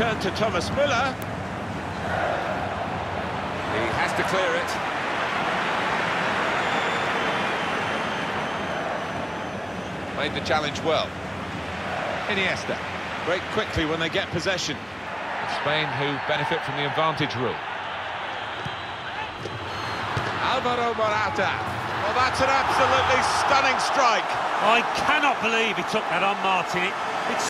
return to Thomas Müller. He has to clear it. Made the challenge well. Iniesta. Break quickly when they get possession. Spain who benefit from the advantage rule. Alvaro Morata. Well, that's an absolutely stunning strike. I cannot believe he took that on, Martin. It's